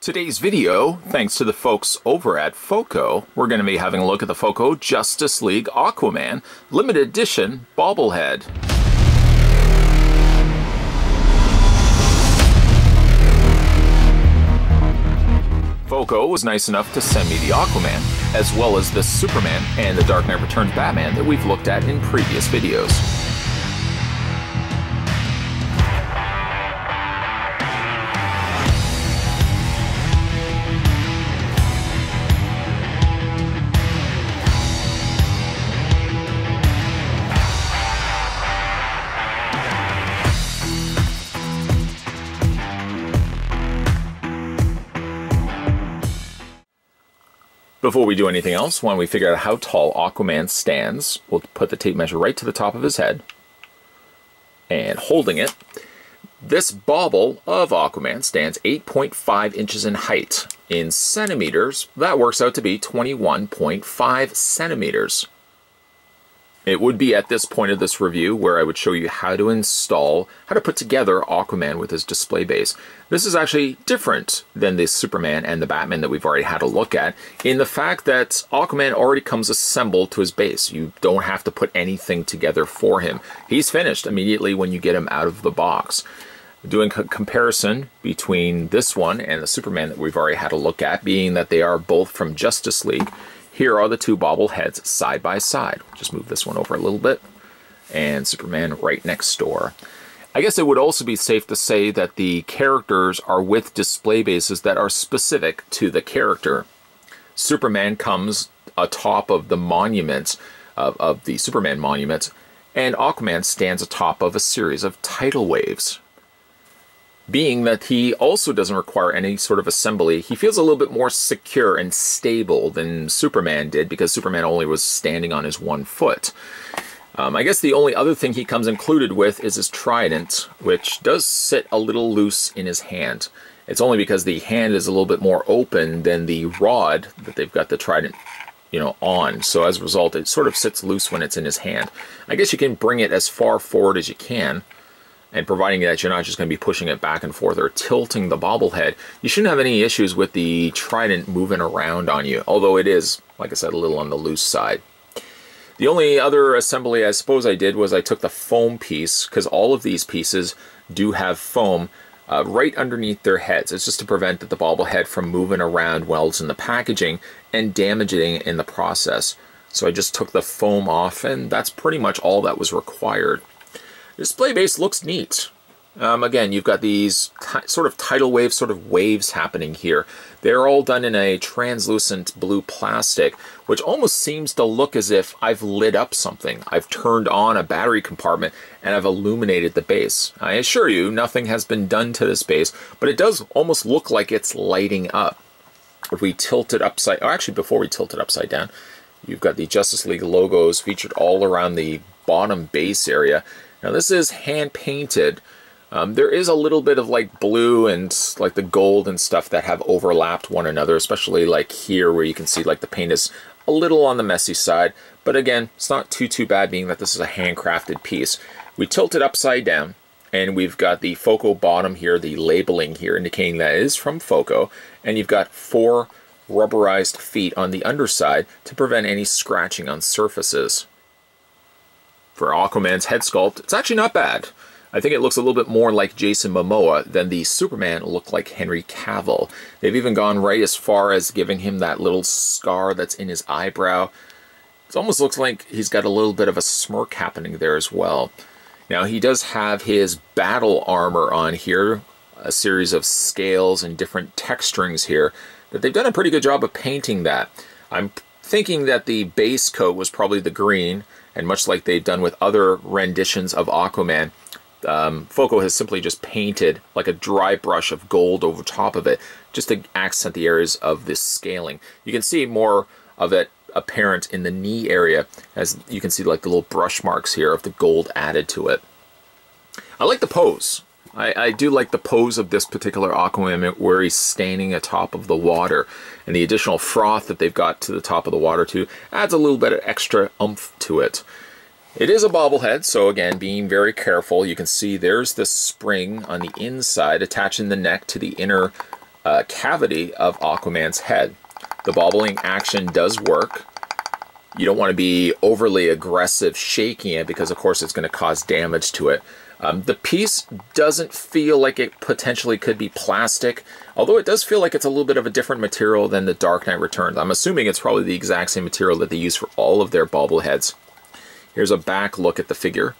Today's video, thanks to the folks over at FOCO, we're going to be having a look at the FOCO Justice League Aquaman Limited Edition Bobblehead. FOCO was nice enough to send me the Aquaman, as well as the Superman and the Dark Knight Returns Batman that we've looked at in previous videos. Before we do anything else, when we figure out how tall Aquaman stands, we'll put the tape measure right to the top of his head. And holding it, this bauble of Aquaman stands 8.5 inches in height. In centimeters, that works out to be 21.5 centimeters. It would be at this point of this review where I would show you how to install, how to put together Aquaman with his display base. This is actually different than the Superman and the Batman that we've already had a look at in the fact that Aquaman already comes assembled to his base. You don't have to put anything together for him. He's finished immediately when you get him out of the box. Doing a comparison between this one and the Superman that we've already had a look at, being that they are both from Justice League, here are the two bobbleheads side by side. Just move this one over a little bit. And Superman right next door. I guess it would also be safe to say that the characters are with display bases that are specific to the character. Superman comes atop of the monuments of, of the Superman monument, and Aquaman stands atop of a series of tidal waves being that he also doesn't require any sort of assembly. He feels a little bit more secure and stable than Superman did because Superman only was standing on his one foot. Um, I guess the only other thing he comes included with is his trident, which does sit a little loose in his hand. It's only because the hand is a little bit more open than the rod that they've got the trident you know, on. So as a result, it sort of sits loose when it's in his hand. I guess you can bring it as far forward as you can and providing that you're not just going to be pushing it back and forth or tilting the bobblehead, you shouldn't have any issues with the trident moving around on you, although it is, like I said, a little on the loose side. The only other assembly I suppose I did was I took the foam piece, because all of these pieces do have foam uh, right underneath their heads. It's just to prevent the bobblehead from moving around while it's in the packaging and damaging it in the process. So I just took the foam off, and that's pretty much all that was required display base looks neat. Um, again, you've got these sort of tidal wave sort of waves happening here. They're all done in a translucent blue plastic, which almost seems to look as if I've lit up something. I've turned on a battery compartment and I've illuminated the base. I assure you, nothing has been done to this base, but it does almost look like it's lighting up. If we tilt it upside, or actually before we tilt it upside down, you've got the Justice League logos featured all around the bottom base area. Now this is hand painted. Um, there is a little bit of like blue and like the gold and stuff that have overlapped one another, especially like here where you can see like the paint is a little on the messy side. But again, it's not too, too bad being that this is a handcrafted piece. We tilt it upside down and we've got the FOCO bottom here, the labeling here indicating that it is from FOCO. And you've got four rubberized feet on the underside to prevent any scratching on surfaces for Aquaman's head sculpt, it's actually not bad. I think it looks a little bit more like Jason Momoa than the Superman looked like Henry Cavill. They've even gone right as far as giving him that little scar that's in his eyebrow. It almost looks like he's got a little bit of a smirk happening there as well. Now he does have his battle armor on here, a series of scales and different texturings here, but they've done a pretty good job of painting that. I'm thinking that the base coat was probably the green, and much like they've done with other renditions of Aquaman, um, Foco has simply just painted like a dry brush of gold over top of it, just to accent the areas of this scaling. You can see more of it apparent in the knee area, as you can see like the little brush marks here of the gold added to it. I like the pose. I, I, do like the pose of this particular Aquaman where he's standing atop of the water and the additional froth that they've got to the top of the water too adds a little bit of extra umph to it. It is a bobblehead, so again, being very careful, you can see there's the spring on the inside attaching the neck to the inner uh, cavity of Aquaman's head. The bobbling action does work. You don't want to be overly aggressive shaking it because, of course, it's going to cause damage to it. Um, the piece doesn't feel like it potentially could be plastic, although it does feel like it's a little bit of a different material than the Dark Knight Returns. I'm assuming it's probably the exact same material that they use for all of their bobbleheads. Here's a back look at the figure.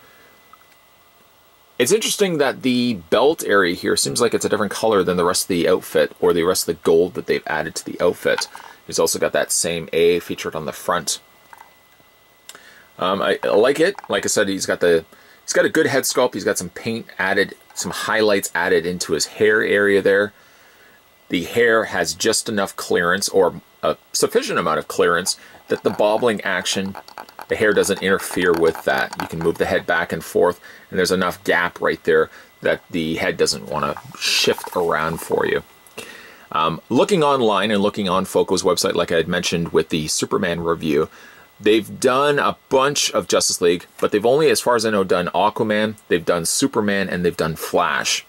It's interesting that the belt area here seems like it's a different color than the rest of the outfit or the rest of the gold that they've added to the outfit. He's also got that same A featured on the front. Um, I, I like it. Like I said, he's got the he's got a good head sculpt. He's got some paint added, some highlights added into his hair area there. The hair has just enough clearance or a sufficient amount of clearance that the bobbling action, the hair doesn't interfere with that. You can move the head back and forth and there's enough gap right there that the head doesn't want to shift around for you. Um, looking online and looking on Foco's website, like I had mentioned with the Superman review, they've done a bunch of Justice League, but they've only, as far as I know, done Aquaman, they've done Superman, and they've done Flash.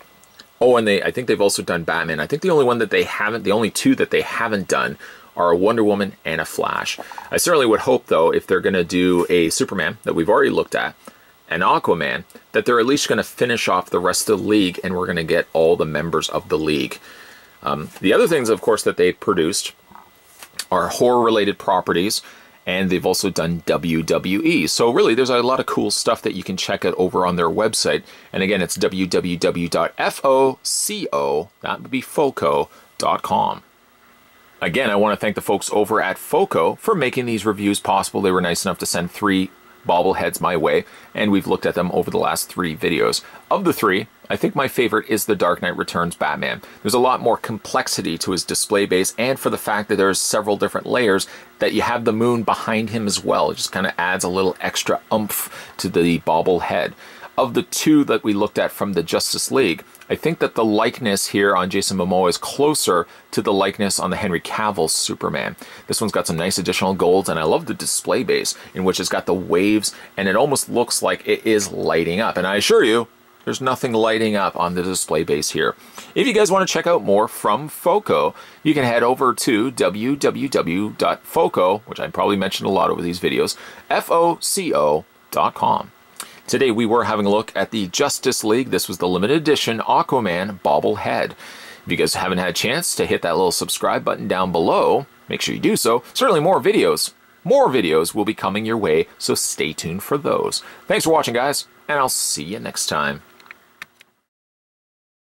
Oh, and they I think they've also done Batman. I think the only one that they haven't, the only two that they haven't done are a Wonder Woman and a Flash. I certainly would hope, though, if they're going to do a Superman that we've already looked at, and Aquaman, that they're at least going to finish off the rest of the league and we're going to get all the members of the league. Um, the other things, of course, that they produced are horror-related properties, and they've also done WWE. So really, there's a lot of cool stuff that you can check out over on their website. And again, it's www.foco, that would be foco.com. Again, I want to thank the folks over at Foco for making these reviews possible. They were nice enough to send three bobbleheads my way, and we've looked at them over the last three videos. Of the three, I think my favorite is the Dark Knight Returns Batman. There's a lot more complexity to his display base, and for the fact that there's several different layers, that you have the moon behind him as well. It just kind of adds a little extra oomph to the bobblehead. Of the two that we looked at from the Justice League, I think that the likeness here on Jason Momoa is closer to the likeness on the Henry Cavill Superman. This one's got some nice additional golds, and I love the display base, in which it's got the waves, and it almost looks like it is lighting up. And I assure you, there's nothing lighting up on the display base here. If you guys want to check out more from FOCO, you can head over to www.foco, which I probably mentioned a lot over these videos, foco.com. Today we were having a look at the Justice League. This was the limited edition Aquaman bobblehead. If you guys haven't had a chance to hit that little subscribe button down below, make sure you do so. Certainly more videos. More videos will be coming your way, so stay tuned for those. Thanks for watching, guys, and I'll see you next time.